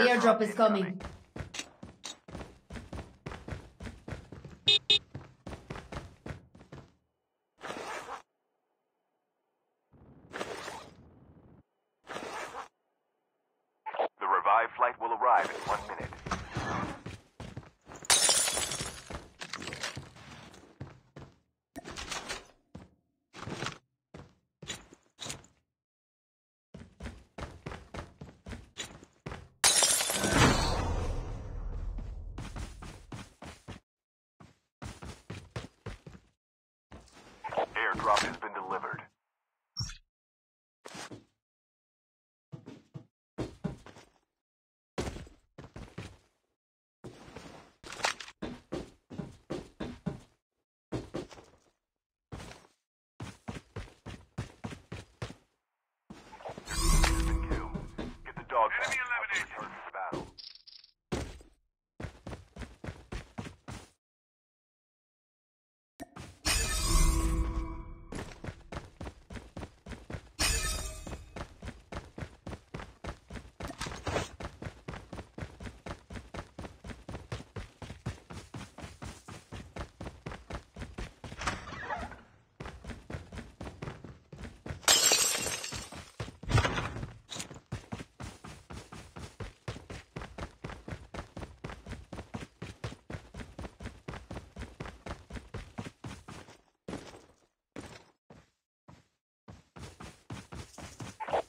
The airdrop is coming. The drop has been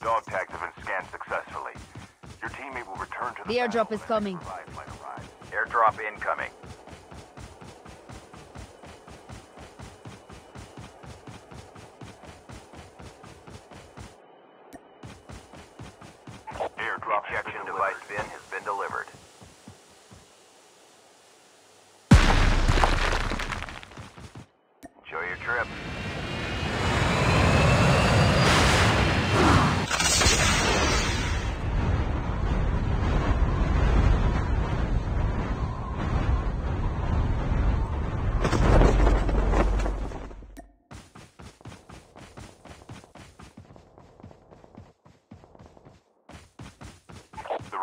Dog tags have been scanned successfully. Your teammate will return to the The airdrop is coming. the revived flight arrives. Airdrop incoming.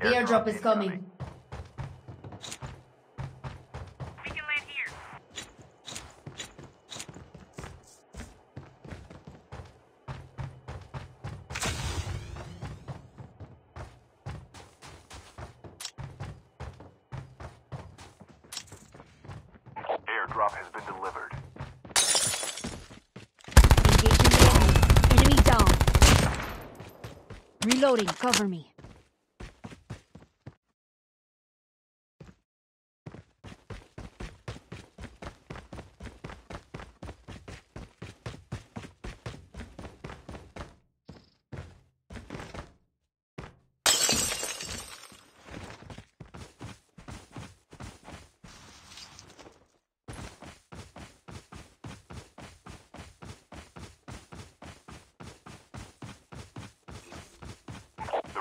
The airdrop is coming. We can land here. Airdrop has been delivered. Engaging the enemy. Enemy down. Reloading. Cover me.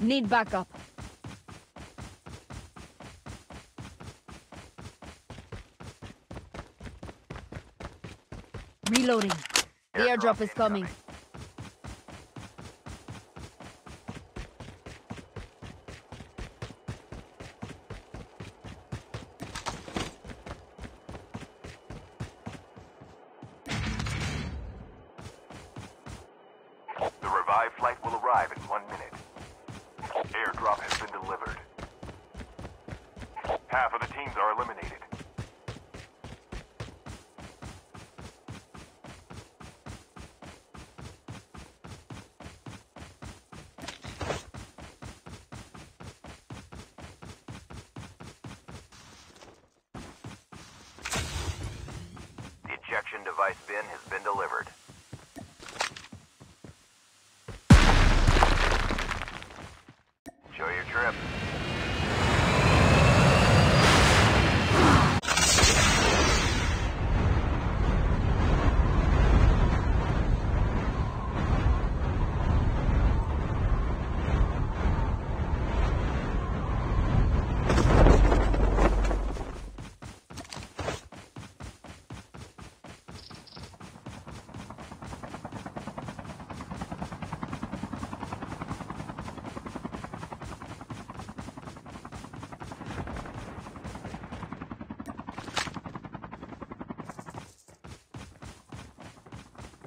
Need backup. Reloading. The airdrop is coming.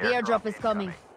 The Airdrop is coming. coming.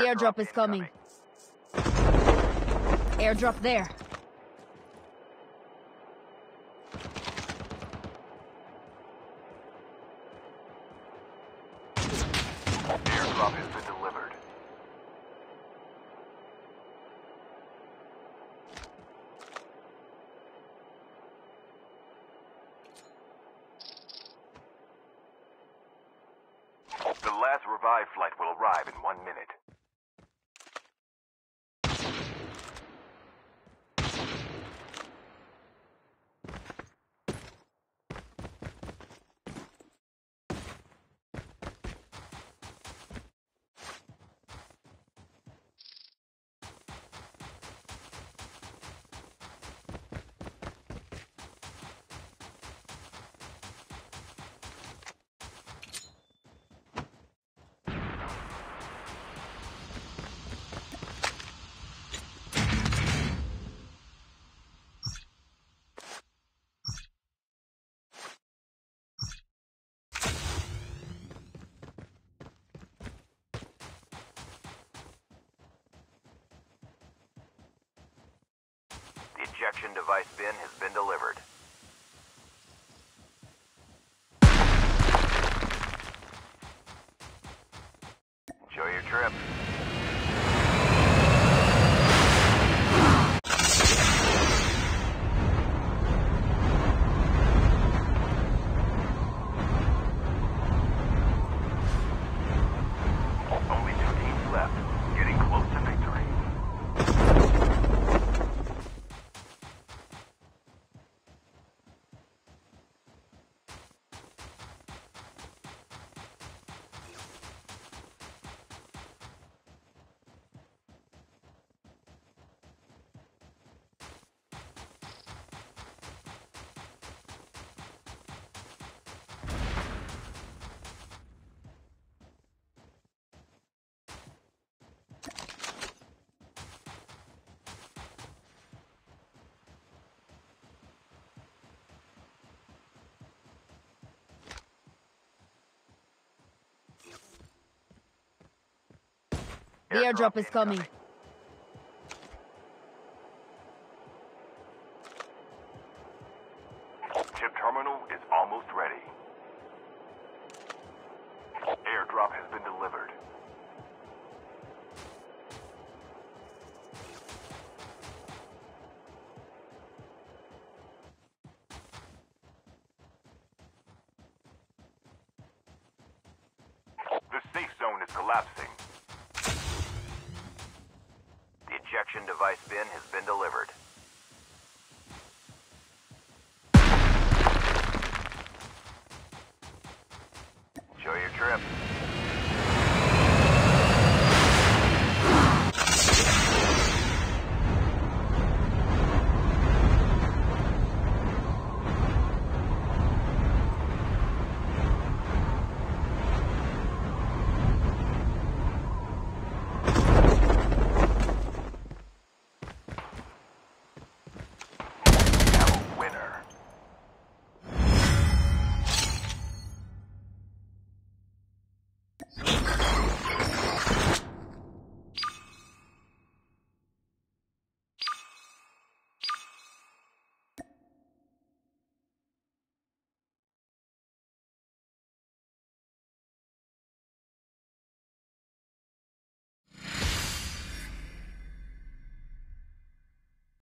Airdrop, Airdrop is coming. Airdrop there. Ejection device bin has been delivered. The airdrop is coming. Chip terminal is almost ready. Airdrop has been delivered. The safe zone is collapsing. Device bin has been delivered.